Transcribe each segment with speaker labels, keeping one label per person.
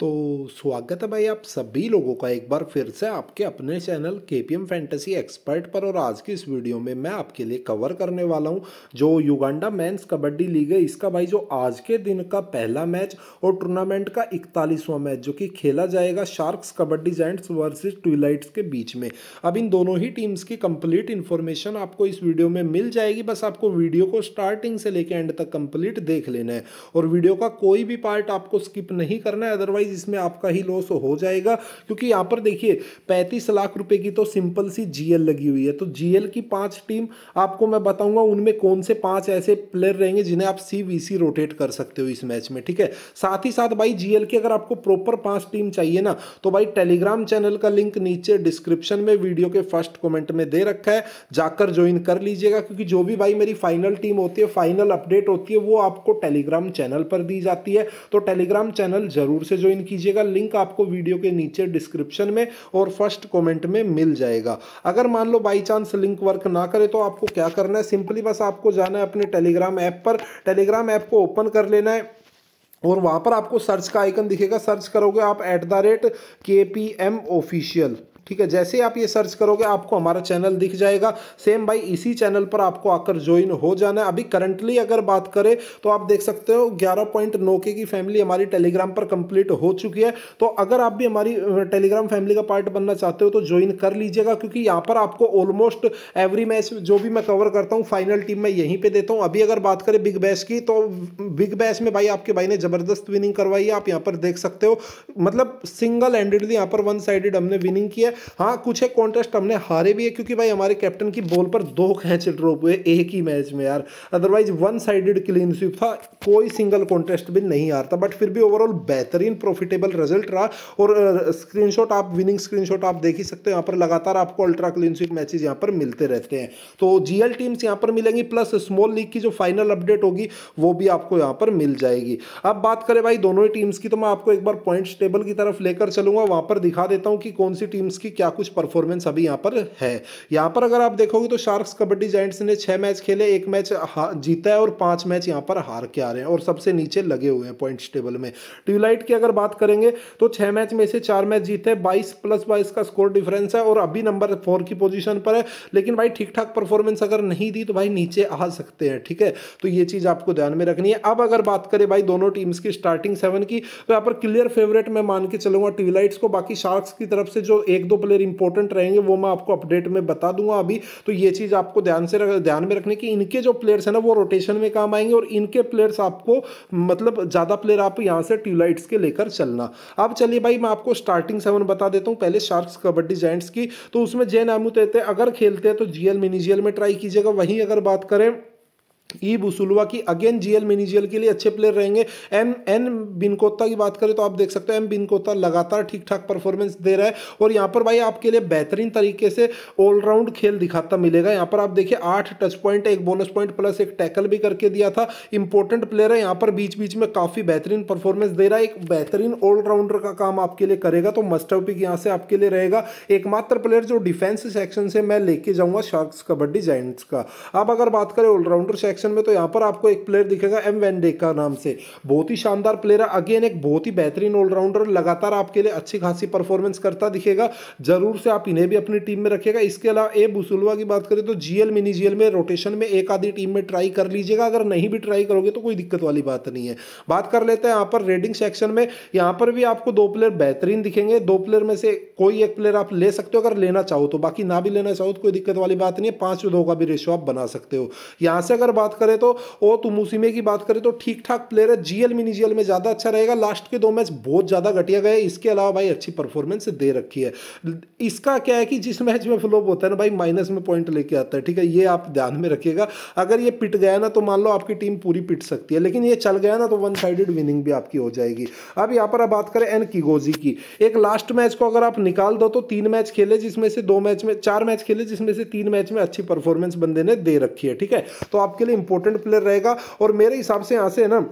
Speaker 1: तो स्वागत है भाई आप सभी लोगों का एक बार फिर से आपके अपने चैनल के पी एम फैंटेसी एक्सपर्ट पर। और आज की इस वीडियो में मैं आपके लिए कवर करने वाला हूँ जो युगांडा मेंस कबड्डी लीग है। इसका भाई जो आज के दिन का पहला मैच और टूर्नामेंट का इकतालीसवां मैच जो कि खेला जाएगा sharks kabaddi giants versus twilights के बीच में। अब इन दोनों ही टीम्स की कंप्लीट इन्फॉर्मेशन आपको इस वीडियो में मिल जाएगी। बस आपको वीडियो को स्टार्टिंग से लेकर एंड तक कंप्लीट देख लेना है। और वीडियो का कोई भी पार्ट आपको स्किप नहीं करना है, अदरवाइज़ इसमें आपका ही लॉस हो जाएगा। क्योंकि यहाँ पर देखिए, पैंतीस लाख रुपए की तो सिंपल सी जीएल लगी हुई है। तो जीएल की पाँच टीम आपको मैं बताऊँगा उनमें कौन से पाँच ऐसे प्लेयर रहेंगे जिन्हें आप सी रोटेट कर सकते हो इस मैच में, ठीक है? साथ ही साथ भाई जीएल की अगर आपको प्रॉपर पाँच टीम चाहिए ना तो भाई टेलीग्राम चैनल का लिंक नीचे डिस्क्रिप्शन में वीडियो के फ़र्स्ट कमेंट में दे रखा है। जाकर ज्वाइन कर लीजिएगा, क्योंकि जो भी भाई मेरी फाइनल टीम होती है फाइनल अपडेट होती है, वो आपको टेलीग्राम चैनल पर दी जाती है। तो टेलीग्राम चैनल ज़रूर से ज्वाइन कीजिएगा। लिंक आपको वीडियो के नीचे डिस्क्रिप्शन में और फ़र्स्ट कमेंट में मिल जाएगा। अगर मान लो बाई चांस लिंक वर्क ना करे तो आपको क्या करना है? सिंपली बस आपको जाना है अपने टेलीग्राम ऐप पर। टेलीग्राम ऐप को ओपन कर लेना है और वहाँ पर आपको सर्च का आइकन दिखेगा। सर्च करोगे आप at the rate K P M official ठीक है, जैसे आप ये सर्च करोगे, आपको हमारा चैनल दिख जाएगा। सेम भाई, इसी चैनल पर आपको आकर ज्वाइन हो जाना है। अभी करंटली अगर बात करें तो आप देख सकते हो ग्यारह पॉइंट नौ के की फैमिली हमारी टेलीग्राम पर कंप्लीट हो चुकी है। तो अगर आप भी हमारी टेलीग्राम फैमिली का पार्ट बनना चाहते हो तो ज्वाइन कर लीजिएगा, क्योंकि यहाँ पर आपको ऑलमोस्ट एवरी मैच जो भी मैं कवर करता हूँ फाइनल टीम में यहीं पर देता हूँ। अभी अगर बात करें बिग बैश की तो बिग बैश में भाई आपके भाई ने ज़बरदस्त विनिंग करवाई है। आप यहाँ पर देख सकते हो मतलब सिंगल हैंडेडली यहाँ पर वन साइडेड हमने विनिंग की है। हाँ कुछ एक कॉन्टेस्ट हमने हारे भी है क्योंकि भाई हमारे कैप्टन की बॉल पर दो कैच ड्रॉप हुए एक ही मैच में यार। Otherwise one sided clean sweep था, कोई सिंगल कॉन्टेस्ट भी नहीं हारता बट फिर भी ओवरऑल बेहतरीन प्रॉफिटेबल रिज़ल्ट रहा। और स्क्रीनशॉट आप विनिंग स्क्रीनशॉट आप देख ही सकते हो, यहाँ पर लगातार आपको अल्ट्रा क्लीन स्वीप मैचेज यहाँ पर मिलते रहते हैं। तो जीएल टीम्स यहाँ पर मिलेंगी प्लस स्मॉल लीग की जो फाइनल अपडेट होगी, वो भी आपको यहाँ पर मिल जाएगी। अब बात करें भाई दोनों ही टीम्स की तो मैं आपको एक बार पॉइंट्स टेबल की तरफ़ लेकर चलूँगा, वहाँ पर दिखा देता हूँ कि कौन सी टीम्स की क्या कुछ परफॉर्मेंस अभी यहाँ पर है। यहाँ पर अगर आप देखोगे तो शार्क्स कबड्डी जाइंट्स ने छह मैच खेले, एक मैच जीता है और पाँच मैच यहाँ पर हार के आ रहे हैं और सबसे नीचे लगे हुए हैं पॉइंट्स टेबल में। ट्यूलाइट की अगर बात करेंगे तो छह मैच में से चार मैच जीते बाईस प्लस बाईस का स्कोर डिफरेंस है और अभी नंबर फोर की पोजिशन पर है। लेकिन भाई ठीक ठाक परफॉर्मेंस अगर नहीं दी तो भाई नीचे आ सकते हैं, ठीक है? तो ये चीज़ आपको ध्यान में रखनी है। अब अगर बात करें भाई दोनों टीम्स की स्टार्टिंग सेवन की तो यहाँ पर क्लियर फेवरेट मैं मान के चलूँगा ट्यूलाइट्स को। बाकी शार्क्स की तरफ़ से जो एक दो प्लेयर इंपॉर्टेंट रहेंगे, वो मैं आपको अपडेट में बता दूँगा अभी। तो ये चीज़ आपको ध्यान से रख, ध्यान में रखने की, इनके जो प्लेयर्स हैं ना, वो रोटेशन में काम आएँगे और इनके प्लेयर्स आपको मतलब ज़्यादा प्लेयर आप यहाँ से ट्यूलाइट्स के लेकर चलना। अब चलिए भाई, मैं आपको स्टार्टिंग सेवन बता देता हूँ, पहले शार्क्स कबड्डी जैंट्स की। तो उसमें जैन आमू कहते अगर खेलते हैं तो जीएल मिनी जीएल में ट्राई कीजिएगा, वहीं अगर बात करें ई बुसुलवा की अगेन जीएल मिनीजीएल के लिए अच्छे प्लेयर रहेंगे। एम एन बिनकोता की बात करें तो आप देख सकते हैं, एम बिनकोता लगातार ठीक ठाक परफॉर्मेंस दे रहा है। और यहाँ पर भाई आपके लिए बेहतरीन तरीके से ऑलराउंड खेल दिखाता मिलेगा। यहाँ पर आप देखिए, आठ टच पॉइंट एक बोनस पॉइंट प्लस एक टैकल भी करके दिया था। इंपॉर्टेंट प्लेयर है। यहाँ पर बीच बीच में काफ़ी बेहतरीन परफॉर्मेंस दे रहा है। एक बेहतरीन ऑलराउंडर का काम आपके लिए करेगा। तो मस्ट पिक यहाँ से आपके लिए रहेगा। एकमात्र प्लेयर जो डिफेंस सेक्शन से मैं लेके जाऊँगा शार्क्स कबड्डी जाइंट्स का। अब अगर बात करें ऑलराउंडर सेक्शन सेक्शन में तो यहाँ पर आपको एक प्लेयर दिखेगा एम वेंडेका नाम से। बहुत ही शानदार प्लेयर है। अगेन एक बहुत ही बेहतरीन ऑलराउंडर लगातार आपके लिए अच्छी खासी परफॉर्मेंस करता दिखेगा। ज़रूर से आप इन्हें भी अपनी टीम में रखेगा इसके अलावा, ए, बुसुलवा की बात करें तो जीएल मिनी जीएल में रोटेशन में एक आधी टीम में ट्राई कर लीजिएगा। अगर नहीं भी ट्राई करोगे तो कोई दिक्कत वाली बात नहीं है। बात कर लेते हैं यहाँ पर रेडिंग सेक्शन में। यहाँ पर भी आपको दो प्लेयर बेहतरीन दिखेंगे। दो प्लेयर में से कोई एक प्लेयर आप ले सकते हो अगर लेना चाहो तो। बाकी ना भी लेना चाहो तो कोई दिक्कत वाली बात नहीं है। पाँच दो का भी रेशो आप बना सकते हो। यहाँ से अगर बात करें तो ओ तुमुसिमे की बात करें तो ठीक ठाक प्लेयर है जीएल मिनी जीएल में ज़्यादा अच्छा रहेगा। लास्ट के दो मैच बहुत ज़्यादा घटिया गए। इसके अलावा भाई अच्छी परफॉर्मेंस दे रखी है। इसका क्या है कि जिस मैच में फ्लोप होता है ना भाई माइनस में पॉइंट लेके आता है, ठीक है? ये आप ध्यान में रखिएगा। अगर ये पिट गया ना तो मान लो आपकी टीम पूरी पिट सकती है। लेकिन ये चल गया ना तो वन साइडेड विनिंग भी आपकी हो जाएगी। अब यहाँ पर आप बात करें एन किगोजी की। एक लास्ट मैच को अगर आप निकाल दो तो तीन मैच खेले जिसमें से दो मैच में, चार मैच खेले जिसमें से तीन मैच में अच्छी परफॉर्मेंस बंदे ने दे रखी है, ठीक है? तो आपके इंपॉर्टेंट प्लेयर रहेगा और मेरे हिसाब से यहाँ से है ना,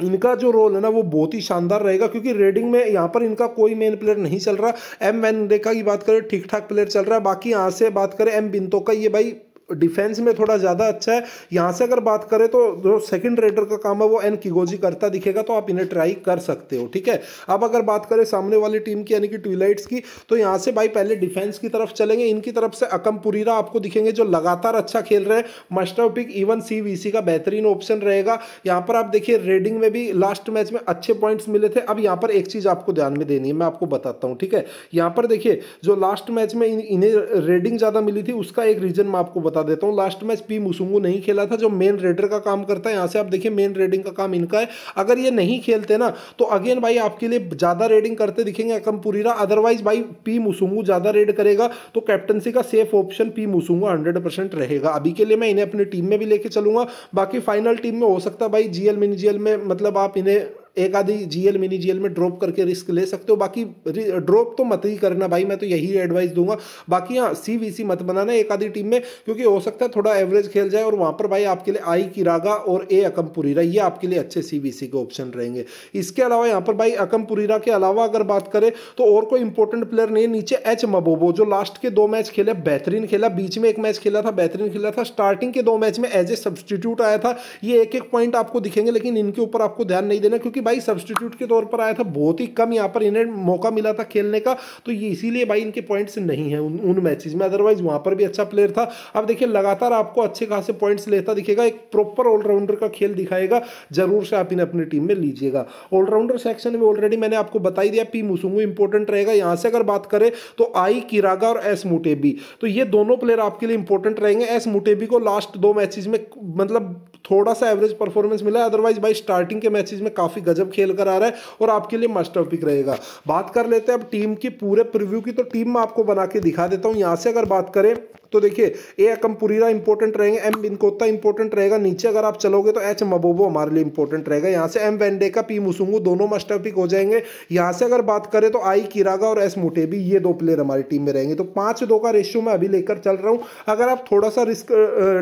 Speaker 1: इनका जो रोल है ना, वो बहुत ही शानदार रहेगा क्योंकि रेडिंग में यहाँ पर इनका कोई मेन प्लेयर नहीं चल रहा। एम वैन रेखा की बात करें ठीक ठाक प्लेयर चल रहा है। बाकी यहाँ से बात करें एम बिंतो का ये भाई डिफेंस में थोड़ा ज़्यादा अच्छा है। यहाँ से अगर बात करें तो जो सेकंड रेडर का काम है वो एन किगोजी करता दिखेगा तो आप इन्हें ट्राई कर सकते हो, ठीक है? अब अगर बात करें सामने वाली टीम की, यानी कि ट्विलाइट्स की तो यहाँ से भाई पहले डिफेंस की तरफ़ चलेंगे। इनकी तरफ़ से अकम पुरीरा आपको दिखेंगे जो लगातार अच्छा खेल रहे हैं। मस्टर पिक इवन सी का बेहतरीन ऑप्शन रहेगा। यहाँ पर आप देखिए रेडिंग में भी लास्ट मैच में अच्छे पॉइंट्स मिले थे। अब यहाँ पर एक चीज़ आपको ध्यान में देनी है, मैं आपको बताता हूँ, ठीक है? यहाँ पर देखिए, जो लास्ट मैच में इन्हें रेडिंग ज़्यादा मिली थी, उसका एक रीजन मैं आपको बता देता हूँ लास्ट मैच पी मुसुंगू नहीं खेला था, जो मेन रेडर का काम करता है, यहाँ से आप देखिए मेन रेडिंग का काम इनका है। अगर ये नहीं खेलते ना तो अगेन भाई आपके लिए ज़्यादा रेडिंग करते दिखेंगे कम पुरीरा। अदरवाइज़ भाई पी मुसुंगू ज़्यादा रेड करेगा तो कैप्टनसी का safe option P Musungu hundred रहेगा। अभी के लिए मैं इन्हें अपनी टीम में भी लेके चलूँगा, बाकी फाइनल टीम में हो सकता है भाई जीएल मिनी जीएल में मतलब आप इन्हें एक आधी जीएल मिनी जीएल में ड्रॉप करके रिस्क ले सकते हो। बाकी ड्रॉप तो मत ही करना भाई, मैं तो यही एडवाइस दूँगा। बाकी हाँ सी मत बनाना एक आधी टीम में, क्योंकि हो सकता है थोड़ा एवरेज खेल जाए और वहाँ पर भाई आपके लिए आई किरागा और ए अकमपुरीरा ये आपके लिए अच्छे सी के ऑप्शन रहेंगे। इसके अलावा यहाँ पर भाई अकमपुरीरा के अलावा अगर बात करें तो और कोई इंपॉर्टेंट प्लेयर नहीं नीचे एच मबोबो जो लास्ट के दो मैच खेले, बेहतरीन खेला, बीच में एक मैच खेला था, बेहतरीन खेला था स्टार्टिंग के दो मैच में एज ए सब्सटीट्यूट आया था। ये एक एक पॉइंट आपको दिखेंगे, लेकिन इनके ऊपर आपको ध्यान नहीं देना, क्योंकि भाई सब्सटीट्यूट के तौर पर आया था बहुत ही कम यहाँ पर इन्हें मौका मिला था खेलने का तो ये इसीलिए भाई इनके पॉइंट्स नहीं है उन, उन मैचेज में अदरवाइज़ वहाँ पर भी अच्छा प्लेयर था। अब देखिए लगातार आपको अच्छे खासे पॉइंट्स लेता दिखेगा एक प्रॉपर ऑलराउंडर का खेल दिखाएगा ज़रूर से आप इन्हें अपनी टीम में लीजिएगा। ऑलराउंडर सेक्शन में ऑलरेडी मैंने आपको बता ही दिया पी मुसुंगू इंपॉर्टेंट रहेगा यहाँ से अगर बात करें तो आई किरागा और एस मुटेबी तो ये दोनों प्लेयर आपके लिए इंपॉर्टेंट रहेंगे एस मुटेबी को लास्ट दो मैचेज में मतलब थोड़ा सा एवरेज परफॉर्मेंस मिला है अदरवाइज़ भाई स्टार्टिंग के मैचेस में काफ़ी गजब खेल कर आ रहा है और आपके लिए मस्ट टॉपिक रहेगा। बात कर लेते हैं अब टीम की पूरे प्रिव्यू की तो टीम मैं आपको बना के दिखा देता हूँ। यहाँ से अगर बात करें तो देखिए, ए अकमपुरीरा इंपॉर्टेंट रहेंगे, एम बिनकोता इंपॉर्टेंट रहेगा, नीचे अगर आप चलोगे तो एच, मबोबो हमारे लिए इंपॉर्टेंट रहेगा, यहाँ से एम, वेंडेका, पी, मुसुंगू, दोनों मस्टर पिक हो जाएँगे। यहाँ से अगर बात करें तो आई, किरागा और एस, मुटेबी, ये दो प्लेयर हमारी टीम में रहेंगे। तो पाँच दो का रेशियो मैं अभी लेकर चल रहा हूँ। अगर आप थोड़ा सा रिस्क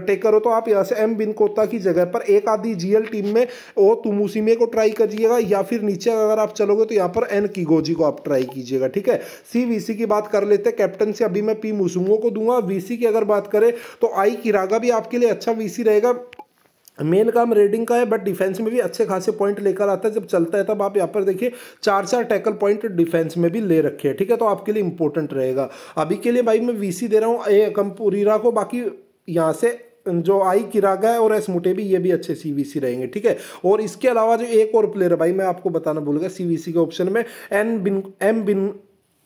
Speaker 1: टेक करो तो आप यहाँ से एम बिनकोता की जगह पर एक आधी जीएल टीम में, ओ तुमुसीमे को ट्राई करिएगा, या फिर नीचे अगर आप चलोगे तो यहाँ पर एन, किगोजी को आप ट्राई कीजिएगा, ठीक है? सीवीसी की बात कर लेते हैं कैप्टन से अभी मैं पी, मुसुंगो को दूँगा वीसी वीसी की अगर बात करें तो आई किरागा भी आपके लिए अच्छा वीसी रहेगा। मेन काम रेडिंग का है बट डिफेंस में भी अच्छे खासे पॉइंट लेकर आता है। जब चलता है, तब आप यहाँ पर देखिए चार चार टैकल पॉइंट डिफेंस में भी ले रखे हैं, ठीक है? तो आपके लिए इंपॉर्टेंट रहेगा। अभी के लिए भाई मैं वीसी दे रहा हूँ, ए कंपूरीरा को, बाकी यहाँ से जो आई किरागा है और एस मुटे भी, ये भी अच्छे सीवीसी रहेंगे, ठीक है? और इसके अलावा जो एक और प्लेयर भाई मैं आपको बताना भूल गया सीवीसी के ऑप्शन में एन बिन एम बिन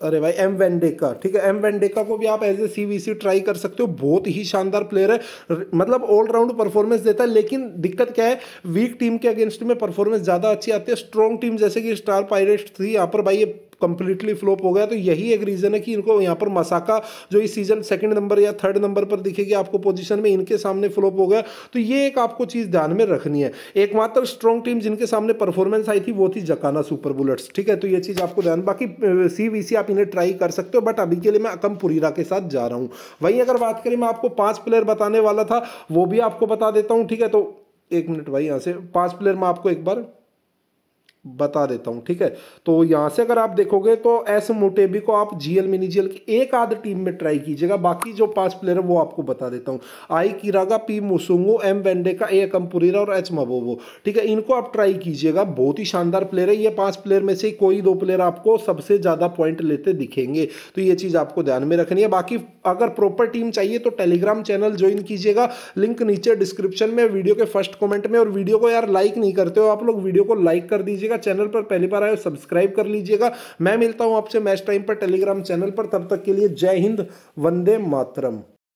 Speaker 1: अरे भाई एम वेंडेका ठीक है? एम वेंडेका को भी आप एज ए सीवीसी ट्राई कर सकते हो। बहुत ही शानदार प्लेयर है। मतलब ऑलराउंड परफॉर्मेंस देता है, लेकिन दिक्कत क्या है? वीक टीम के अगेंस्ट में परफॉर्मेंस ज़्यादा अच्छी आती है। स्ट्रॉन्ग टीम जैसे कि स्टार पायरेट्स थी यहाँ पर भाई ये कंप्लीटली फ्लॉप हो गया तो यही एक रीज़न है कि इनको यहाँ पर मसाका जो इस सीज़न सेकंड नंबर या थर्ड नंबर पर दिखेगी आपको पोजीशन में इनके सामने फ्लॉप हो गया तो ये एक आपको चीज़ ध्यान में रखनी है। एकमात्र स्ट्रॉन्ग टीम जिनके सामने परफॉर्मेंस आई थी, वो थी जकाना सुपर बुलेट्स ठीक है? तो ये चीज़ आपको ध्यान, बाकी सी आप इन्हें ट्राई कर सकते हो बट अभी के लिए मैं अकम पुरीरा के साथ जा रहा हूँ। वहीं अगर बात करें, मैं आपको पाँच प्लेयर बताने वाला था, वो भी आपको बता देता हूँ, ठीक है? तो एक मिनट भाई, यहाँ से पाँच प्लेयर मैं आपको एक बार बता देता हूँ, ठीक है? तो यहाँ से अगर आप देखोगे तो एस मोटेबी को आप जीएल मिनी जीएल की एक आध टीम में ट्राई कीजिएगा, बाकी जो पाँच प्लेयर है वो आपको बता देता हूँ। आई किरागा, पी मुसुंगो, एम वेंडे का ए कंपुरीरा और एच मबोवो ठीक है, इनको आप ट्राई कीजिएगा, बहुत ही शानदार प्लेयर है, ये पाँच प्लेयर में से कोई दो प्लेयर आपको सबसे ज़्यादा पॉइंट लेते दिखेंगे तो ये चीज़ आपको ध्यान में रखनी है। बाकी अगर प्रॉपर टीम चाहिए तो टेलीग्राम चैनल ज्वाइन कीजिएगा, लिंक नीचे डिस्क्रिप्शन में, वीडियो के फ़र्स्ट कॉमेंट में, और वीडियो को यार लाइक नहीं करते हो, आप लोग वीडियो को लाइक कर दीजिएगा। लीजिएगा चैनल पर पहली बार आए सब्सक्राइब कर लीजिएगा। मैं मिलता हूँ आपसे मैच टाइम पर, टेलीग्राम चैनल पर। तब तक के लिए जय हिंद, वंदे मातरम।